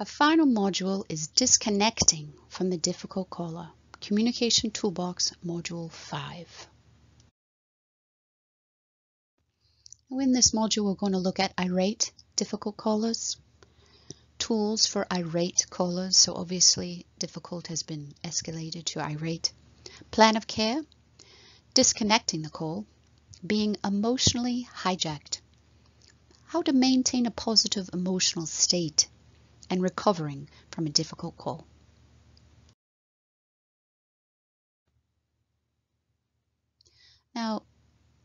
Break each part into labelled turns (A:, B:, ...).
A: A final module is disconnecting from the difficult caller. Communication Toolbox Module 5. In this module, we're going to look at irate difficult callers, tools for irate callers. So obviously difficult has been escalated to irate. Plan of care, disconnecting the call, being emotionally hijacked, how to maintain a positive emotional state and recovering from a difficult call. Now,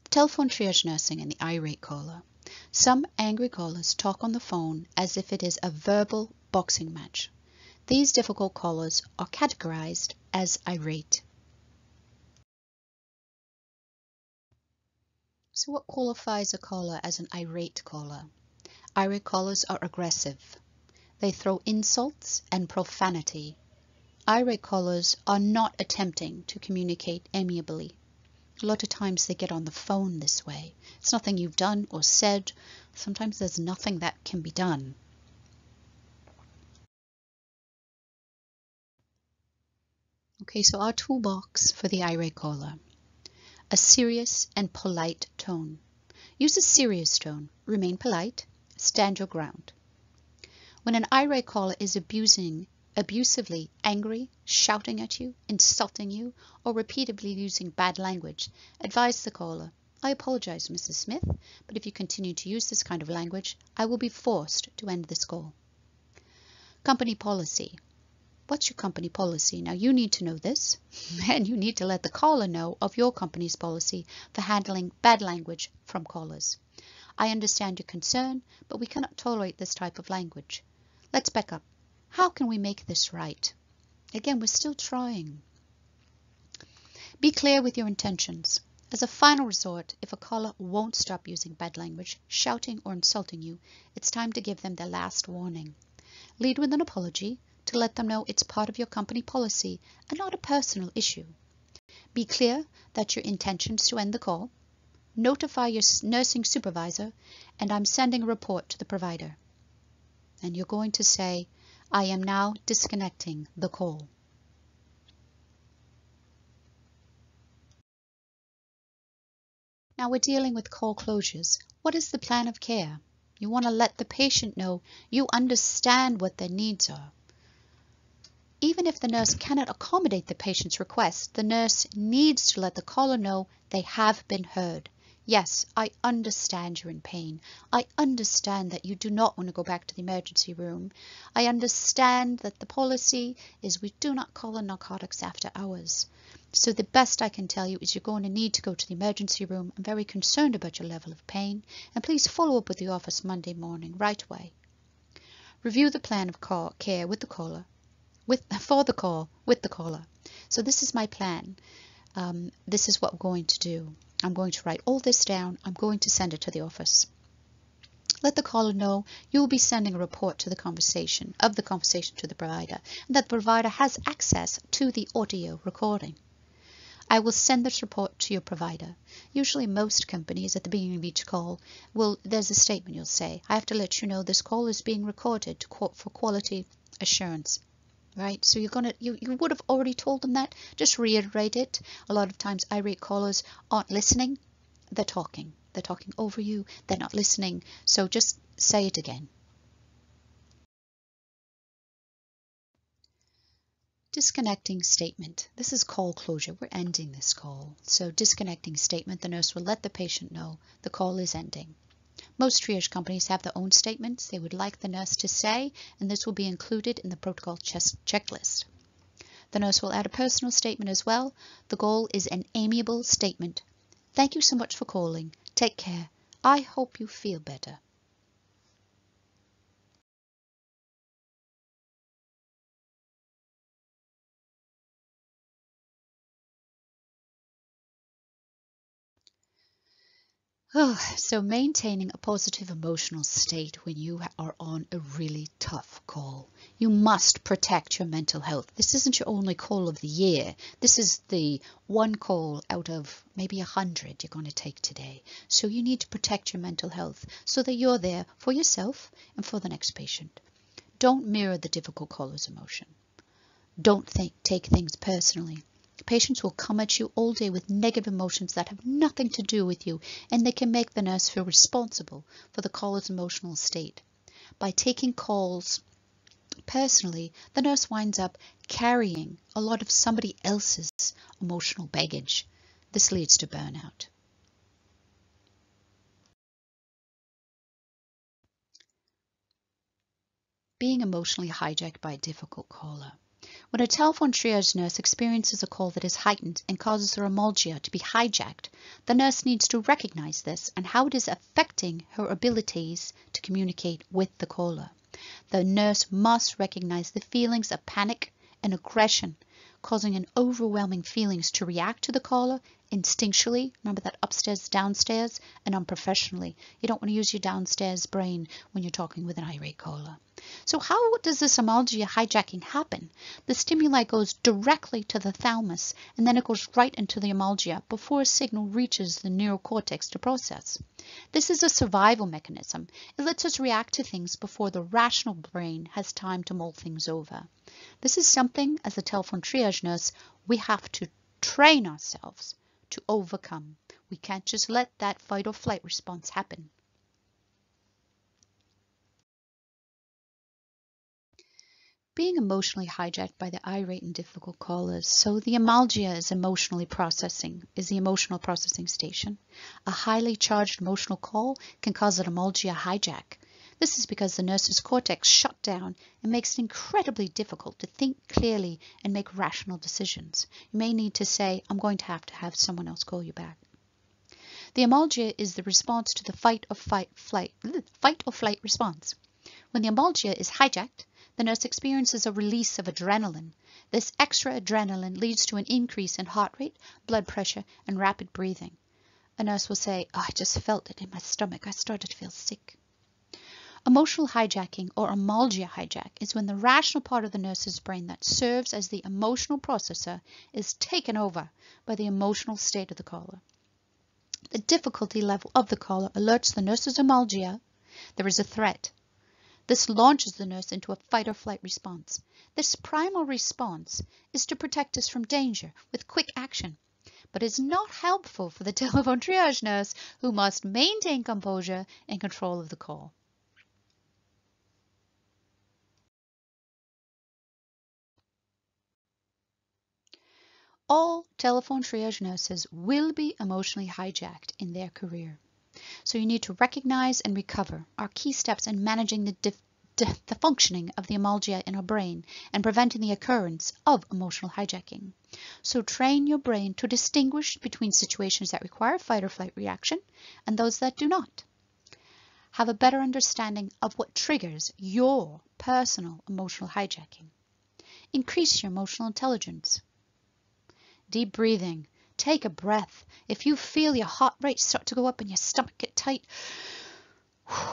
A: telephone triage nursing and the irate caller. Some angry callers talk on the phone as if it is a verbal boxing match. These difficult callers are categorized as irate. So what qualifies a caller as an irate caller? Irate callers are aggressive, they throw insults and profanity. Irate callers are not attempting to communicate amiably. A lot of times they get on the phone this way. It's nothing you've done or said. Sometimes there's nothing that can be done. Okay, so our toolbox for the irate caller. A serious and polite tone. Use a serious tone. Remain polite. Stand your ground. When an irate caller is abusing, abusively angry, shouting at you, insulting you, or repeatedly using bad language, advise the caller, I apologize, Mrs. Smith, but if you continue to use this kind of language, I will be forced to end this call. Company policy. What's your company policy? Now you need to know this, and you need to let the caller know of your company's policy for handling bad language from callers. I understand your concern, but we cannot tolerate this type of language. Let's back up. How can we make this right? Again, we're still trying. Be clear with your intentions. As a final resort, if a caller won't stop using bad language, shouting or insulting you, it's time to give them their last warning. Lead with an apology to let them know it's part of your company policy and not a personal issue. Be clear that your intention is to end the call. Notify your nursing supervisor, and I'm sending a report to the provider and you're going to say, I am now disconnecting the call. Now we're dealing with call closures. What is the plan of care? You want to let the patient know you understand what their needs are. Even if the nurse cannot accommodate the patient's request, the nurse needs to let the caller know they have been heard. Yes, I understand you're in pain. I understand that you do not want to go back to the emergency room. I understand that the policy is we do not call in narcotics after hours. So the best I can tell you is you're going to need to go to the emergency room. I'm very concerned about your level of pain and please follow up with the office Monday morning right away. Review the plan of call, care with the caller, with for the call with the caller. So this is my plan. Um, this is what we're going to do. I'm going to write all this down. I'm going to send it to the office. Let the caller know you will be sending a report to the conversation of the conversation to the provider and that the provider has access to the audio recording. I will send this report to your provider. Usually most companies at the beginning of each call will there's a statement you'll say, I have to let you know this call is being recorded for quality assurance right? So you're gonna you, you would have already told them that. Just reiterate it. A lot of times irate callers aren't listening, they're talking. They're talking over you, they're not listening. So just say it again. Disconnecting statement. This is call closure. We're ending this call. So disconnecting statement, the nurse will let the patient know the call is ending. Most triage companies have their own statements they would like the nurse to say, and this will be included in the protocol checklist. The nurse will add a personal statement as well. The goal is an amiable statement. Thank you so much for calling. Take care. I hope you feel better. Oh, so maintaining a positive emotional state when you are on a really tough call. You must protect your mental health. This isn't your only call of the year. This is the one call out of maybe a hundred you're going to take today. So you need to protect your mental health so that you're there for yourself and for the next patient. Don't mirror the difficult caller's emotion. Don't think, take things personally. Patients will come at you all day with negative emotions that have nothing to do with you, and they can make the nurse feel responsible for the caller's emotional state. By taking calls personally, the nurse winds up carrying a lot of somebody else's emotional baggage. This leads to burnout. Being emotionally hijacked by a difficult caller. When a telephone triage nurse experiences a call that is heightened and causes her amygdala to be hijacked, the nurse needs to recognize this and how it is affecting her abilities to communicate with the caller. The nurse must recognize the feelings of panic and aggression causing an overwhelming feelings to react to the caller instinctually. Remember that upstairs, downstairs, and unprofessionally. You don't want to use your downstairs brain when you're talking with an irate caller. So how does this amygdala hijacking happen? The stimuli goes directly to the thalamus and then it goes right into the emalgia before a signal reaches the neocortex to process. This is a survival mechanism. It lets us react to things before the rational brain has time to mull things over. This is something, as a telephone triage nurse, we have to train ourselves to overcome. We can't just let that fight or flight response happen. Being emotionally hijacked by the irate and difficult callers. So the amygdala is emotionally processing, is the emotional processing station. A highly charged emotional call can cause an amygdala hijack. This is because the nurse's cortex shut down and makes it incredibly difficult to think clearly and make rational decisions. You may need to say, I'm going to have to have someone else call you back. The amygdala is the response to the fight or fight, flight, fight or flight response. When the amygdala is hijacked, the nurse experiences a release of adrenaline. This extra adrenaline leads to an increase in heart rate, blood pressure, and rapid breathing. A nurse will say, oh, I just felt it in my stomach. I started to feel sick. Emotional hijacking or amygdala hijack is when the rational part of the nurse's brain that serves as the emotional processor is taken over by the emotional state of the caller. The difficulty level of the caller alerts the nurse's amygdala there is a threat. This launches the nurse into a fight or flight response. This primal response is to protect us from danger with quick action, but is not helpful for the telephone triage nurse who must maintain composure and control of the call. All telephone triage nurses will be emotionally hijacked in their career. So you need to recognize and recover our key steps in managing the, the functioning of the amygdala in our brain and preventing the occurrence of emotional hijacking. So train your brain to distinguish between situations that require fight or flight reaction and those that do not. Have a better understanding of what triggers your personal emotional hijacking. Increase your emotional intelligence. Deep breathing. Take a breath. If you feel your heart rate start to go up and your stomach get tight,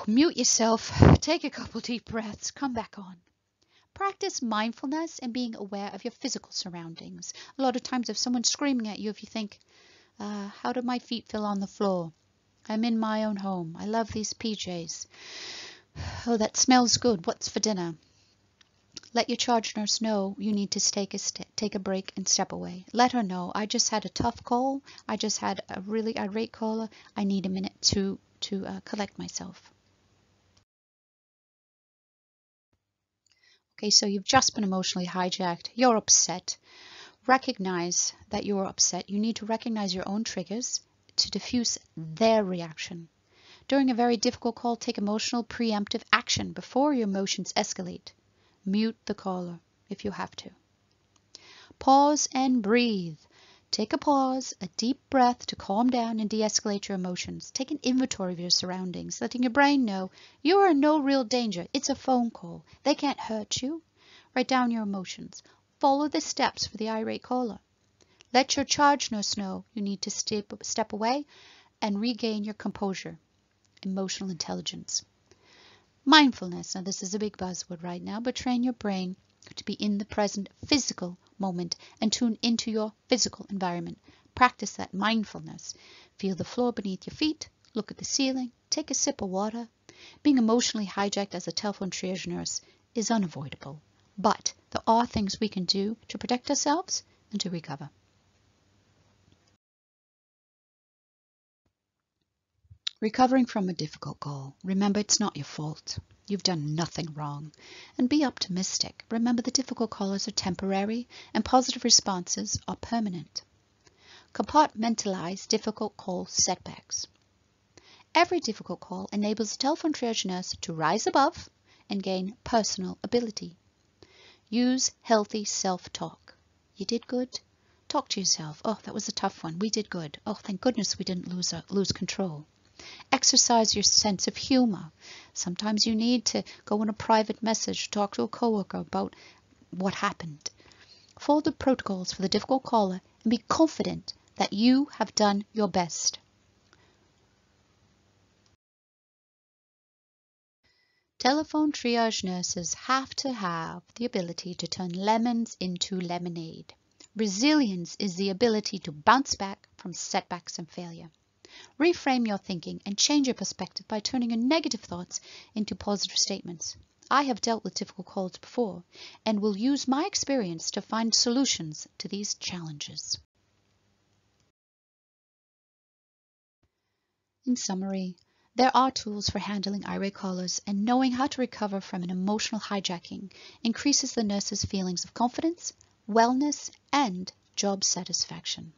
A: mute yourself. Take a couple deep breaths. Come back on. Practice mindfulness and being aware of your physical surroundings. A lot of times if someone's screaming at you, if you think, uh, how do my feet feel on the floor? I'm in my own home. I love these PJs. Oh, that smells good. What's for dinner? Let your charge nurse know you need to take a take a break and step away. Let her know I just had a tough call. I just had a really irate caller. I need a minute to to uh, collect myself. Okay, so you've just been emotionally hijacked. You're upset. Recognize that you're upset. You need to recognize your own triggers to diffuse their reaction. During a very difficult call, take emotional preemptive action before your emotions escalate. Mute the caller if you have to. Pause and breathe. Take a pause, a deep breath to calm down and de-escalate your emotions. Take an inventory of your surroundings, letting your brain know you are in no real danger. It's a phone call. They can't hurt you. Write down your emotions. Follow the steps for the irate caller. Let your charge nurse know you need to step, step away and regain your composure, emotional intelligence. Mindfulness, now this is a big buzzword right now, but train your brain to be in the present physical moment and tune into your physical environment. Practice that mindfulness. Feel the floor beneath your feet, look at the ceiling, take a sip of water. Being emotionally hijacked as a telephone triage nurse is unavoidable, but there are things we can do to protect ourselves and to recover. Recovering from a difficult call. Remember, it's not your fault. You've done nothing wrong. And be optimistic. Remember, the difficult callers are temporary and positive responses are permanent. Compartmentalize difficult call setbacks. Every difficult call enables a telephone triage nurse to rise above and gain personal ability. Use healthy self-talk. You did good. Talk to yourself. Oh, that was a tough one. We did good. Oh, thank goodness we didn't lose, uh, lose control. Exercise your sense of humor. Sometimes you need to go in a private message, to talk to a coworker about what happened. Follow the protocols for the difficult caller and be confident that you have done your best. Telephone triage nurses have to have the ability to turn lemons into lemonade. Resilience is the ability to bounce back from setbacks and failure. Reframe your thinking and change your perspective by turning your negative thoughts into positive statements. I have dealt with difficult calls before and will use my experience to find solutions to these challenges. In summary, there are tools for handling irate callers, and knowing how to recover from an emotional hijacking increases the nurse's feelings of confidence, wellness, and job satisfaction.